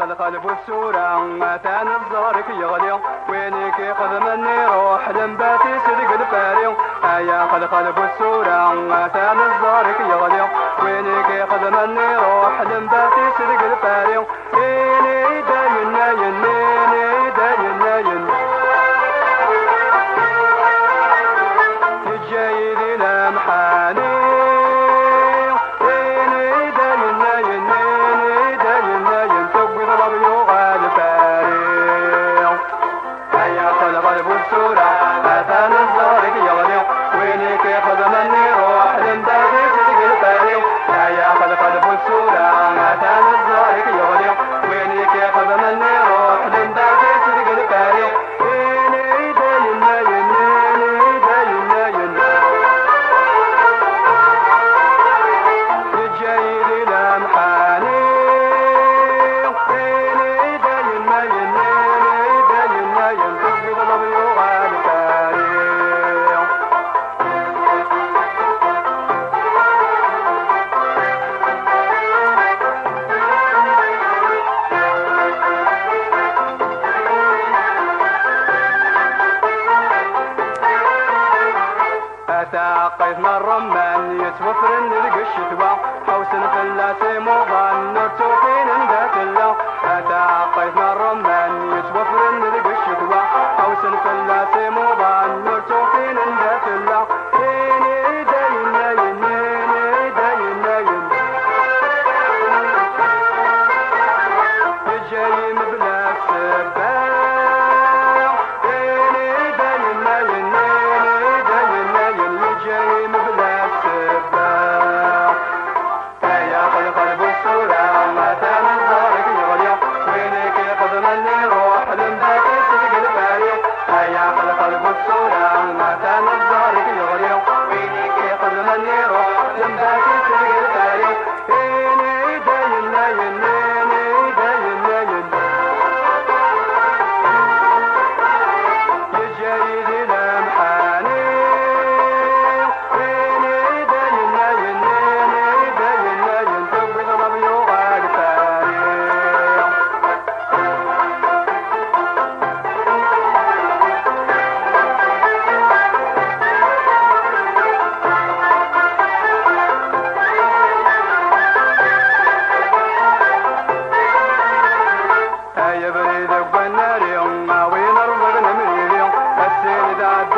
القلب والسورة متان الزارك يغلي وينك يخدمني روح لنباتي سرق الفاري هيا خلق البسورة متان الزارك يغلي وينك يخدمني روح لنباتي سرق الفاري إيه قيف مرة مان يتوفرن القشتوى حوسن فلاتي مو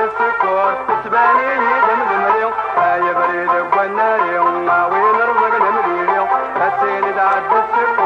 I'm a little bit of a little bit of a little bit of a little bit of a little bit of a little bit of a little bit of a little bit